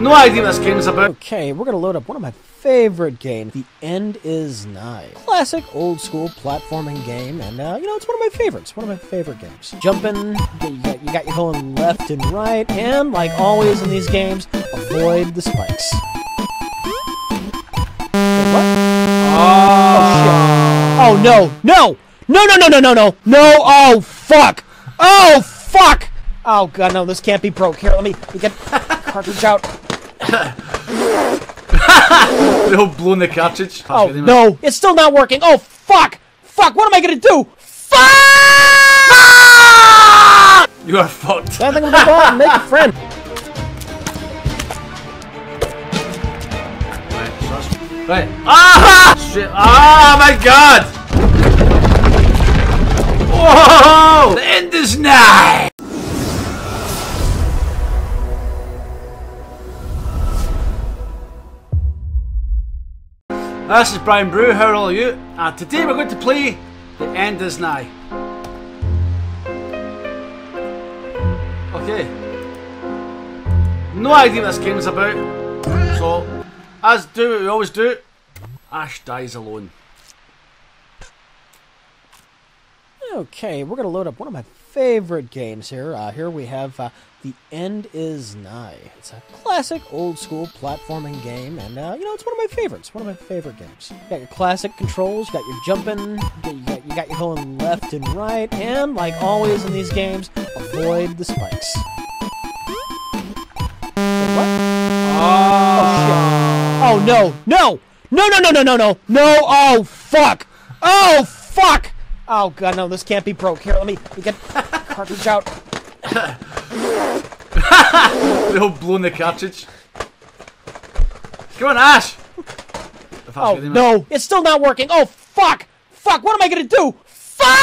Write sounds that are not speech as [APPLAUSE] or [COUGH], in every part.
no idea this game's about. Okay, we're gonna load up one of my favorite games. The End is Nigh. Classic old school platforming game, and uh, you know, it's one of my favorites. One of my favorite games. Jumping, you got, you got going left and right, and like always in these games, avoid the spikes. Oh. Oh no, no! No, no, no, no, no, no! No! Oh fuck! Oh fuck! Oh god, no, this can't be broke. Here, let me, me get [LAUGHS] cartridge out. They all blown the cartridge. Oh no, it's still not working. Oh fuck! Fuck! What am I gonna do? Fuck! You are fucked. I think I'm gonna go out and make a friend. Right, so that's- right. Ah! Straight. Ah, my god! Whoa! The end is nigh! This is Brian Bru, how are all you? And today we're going to play The End is Nigh. Okay. No idea what this game is about. So, as do what we always do, Ash dies alone. Okay, we're gonna load up one of my favorite games here. Uh, here we have uh, The End Is Nigh. It's a classic old school platforming game, and uh, you know, it's one of my favorites. One of my favorite games. You got your classic controls, you got your jumping, you got, you got, your going left and right, and like always in these games, avoid the spikes. What? Oh shit. Oh no, no! No, no, no, no, no, no! No! Oh fuck! Oh fuck! Oh god, no, this can't be broke. Here, let me, let me get [LAUGHS] cartridge out. They all blown the cartridge. Come on, Ash! Oh what they meant. no, it's still not working. Oh fuck! Fuck! What am I gonna do? Fuck!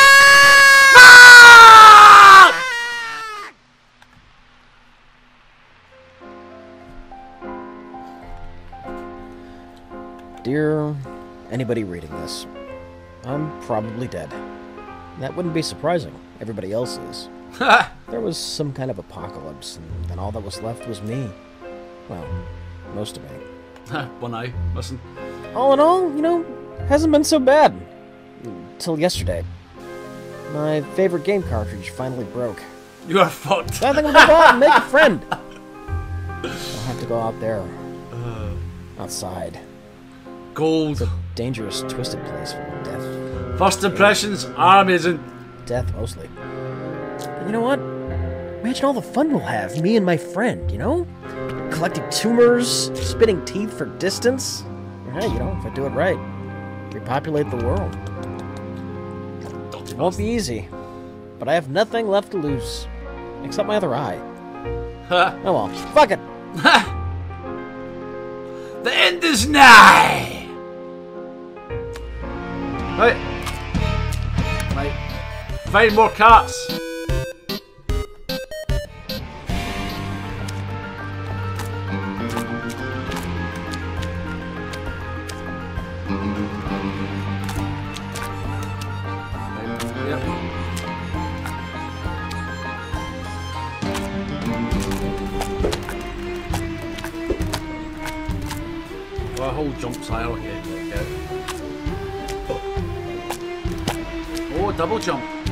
Dear anybody reading this, I'm probably dead. That wouldn't be surprising. Everybody else is. [LAUGHS] There was some kind of apocalypse, and then all that was left was me. Well, most of me. One eye, listen. All in all, you know, hasn't been so bad. Till yesterday. My favorite game cartridge finally broke. You are fucked. So I think I'm gonna go out and make a friend. I'll have to go out there. Uh. Outside. Gold. Dangerous, twisted place full of death. First impressions are amazing. Death, mostly. But you know what? Imagine all the fun we'll have, me and my friend, you know? Collecting tumors, spitting teeth for distance. Hey, you know, if I do it right, repopulate the world. It won't be easy, but I have nothing left to lose. Except my other eye. Ha. Oh well, fuck it. The end is nigh! Right. Find more cats. Oh, double Yep.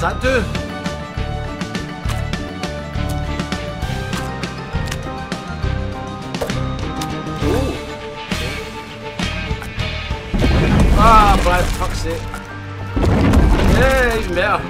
Pense à deux. Oh. Ah, bref, c'est... Hey, merde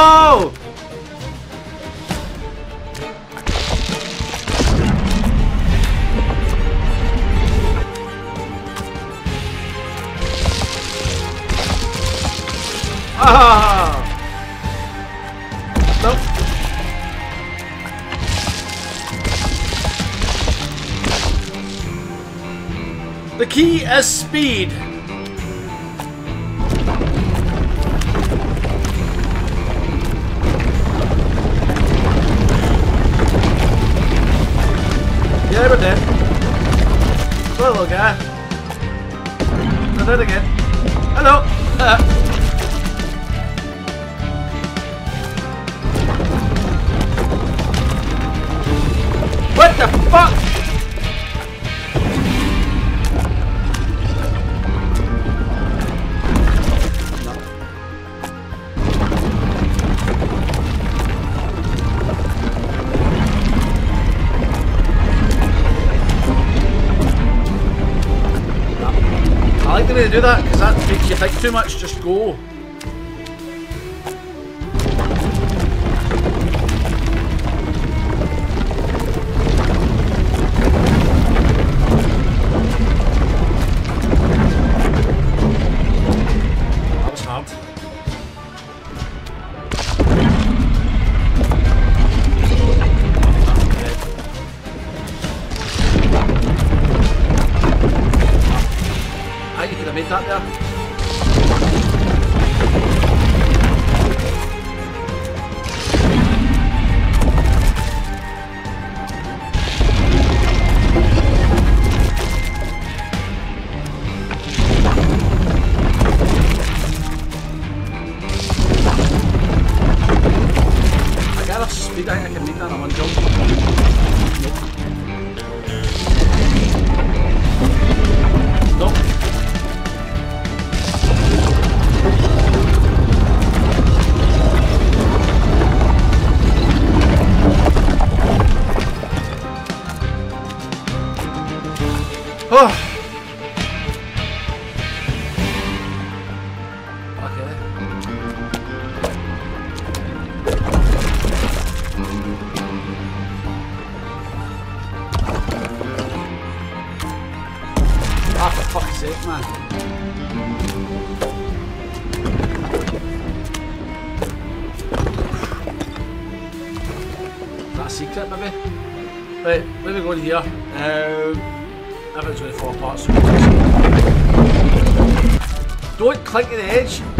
The key is speed. Yeah, we're dead. Slow little guy. We're again. going to do that because that makes you think too much. Just go. hat er. 아. Clicking the Edge.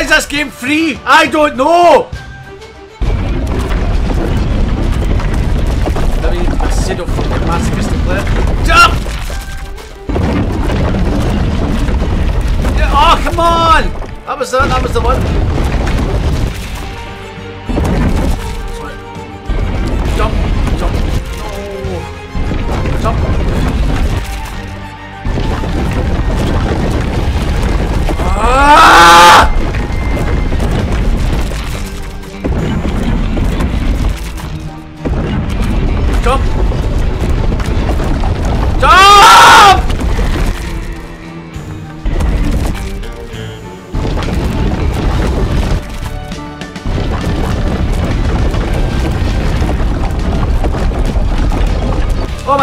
Why is this game free? I don't know! Maybe a pseudo fucking masochistic player. Jump! Oh, come on! That was the, that was the one.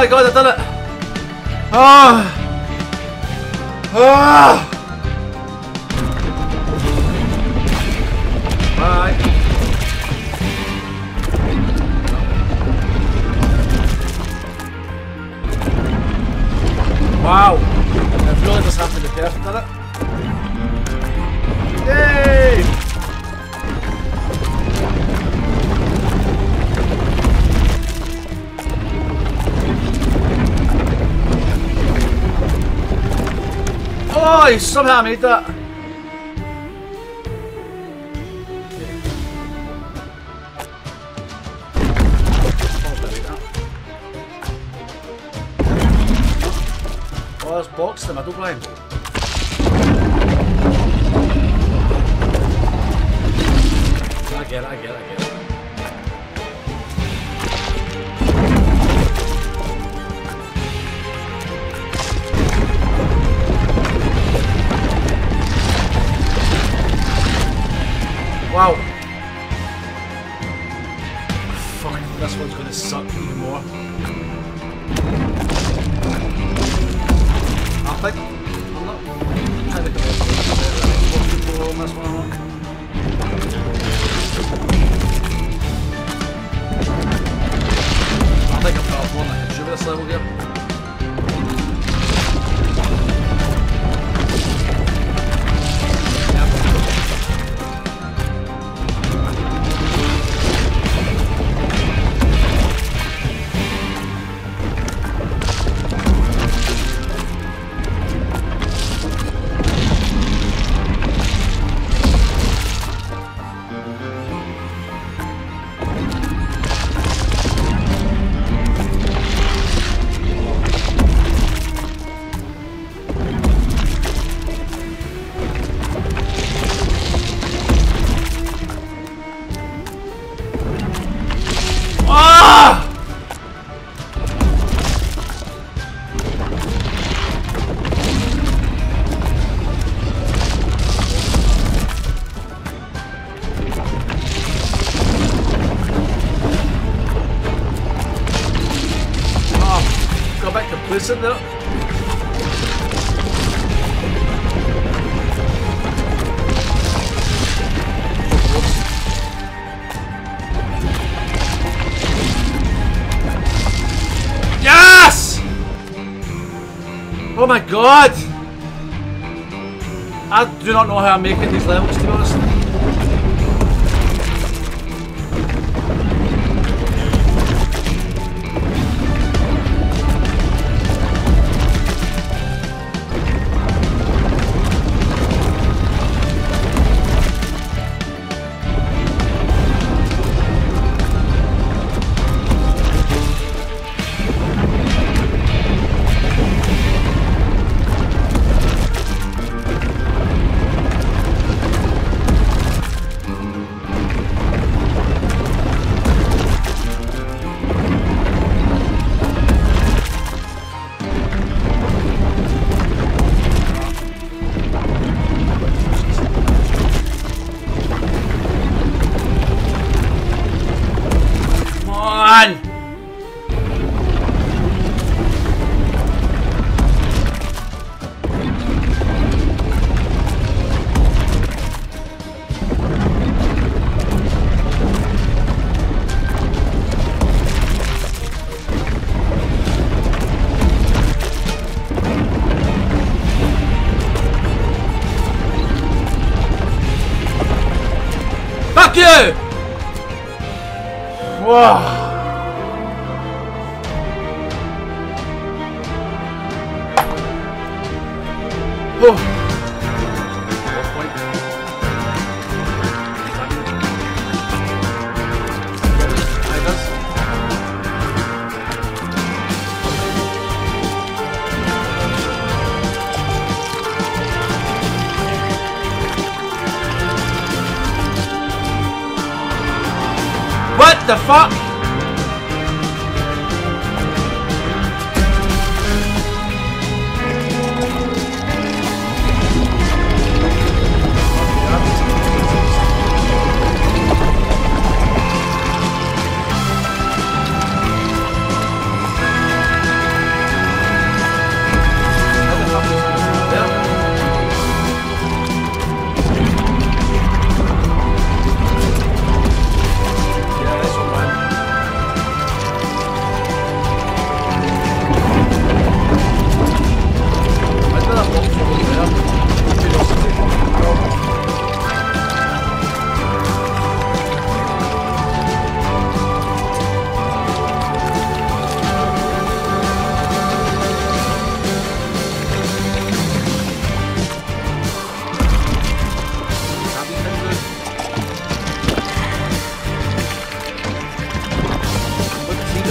My god, I've done it! Ah! Ah! Bye. Wow. It really does have to perfect, doesn't it? Yay! Oh, I somehow made that. Oh, there's box in the middle blind. I get it, I get it, I get it. Prison there. Yes! Oh my god! I do not know how I'm making these levels to be honest. What the fuck?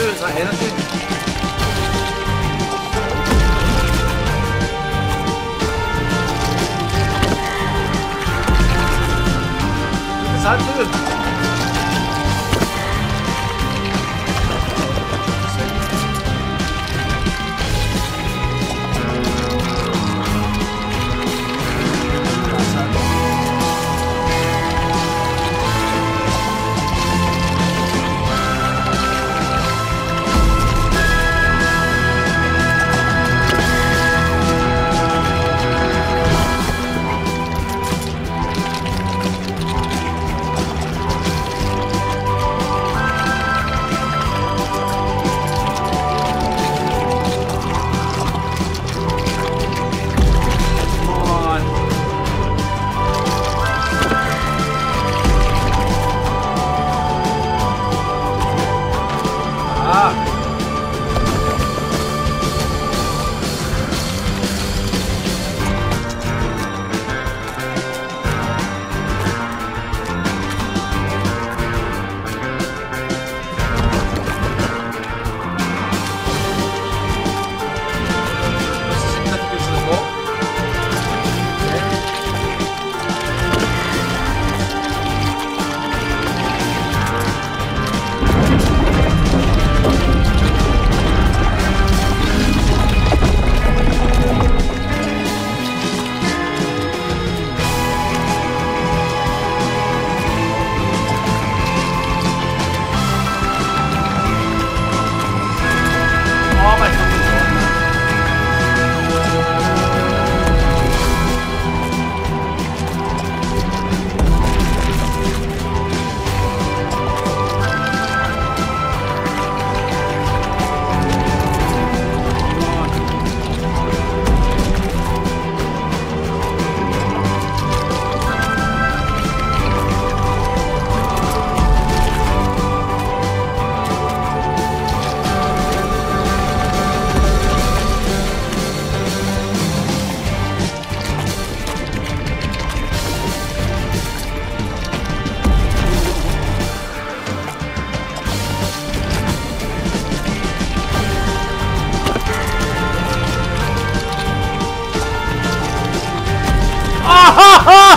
Ölzer er Deshalb Öl.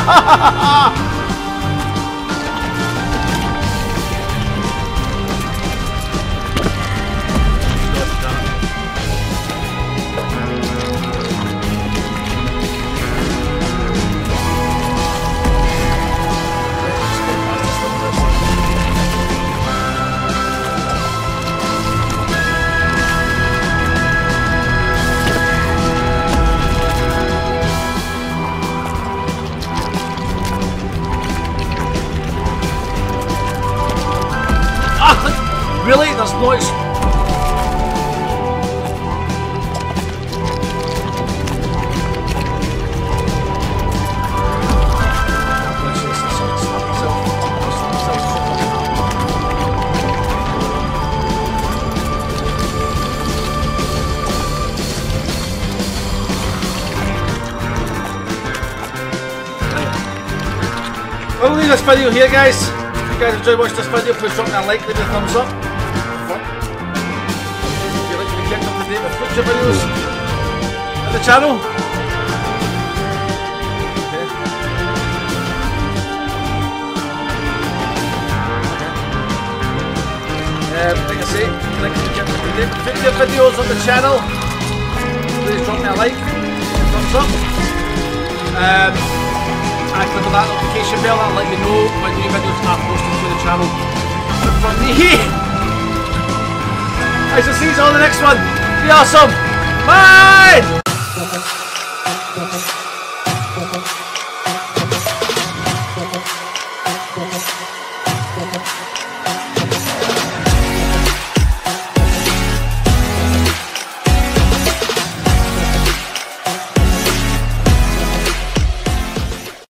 哈哈哈哈 video here, guys. If you guys enjoy watching this video, please drop me a like, leave me a thumbs up. If you'd like to be kept up to date with future videos on the channel. Okay. Um, like I say, if you'd like to be up to date with future videos on the channel, please drop me a like, thumbs up. Um, and click on that notification bell, that'll let you know when new videos are posted to the channel. And for me, [LAUGHS] I shall see you on the next one. Be awesome. Bye!